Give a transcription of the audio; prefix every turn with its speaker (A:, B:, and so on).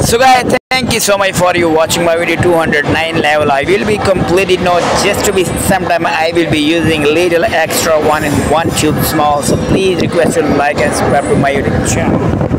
A: So guys, thank you so much for you watching my video 209 level. I will be completed now. just to be sometime I will be using little extra one in one tube small. So please request to like and subscribe to my YouTube channel.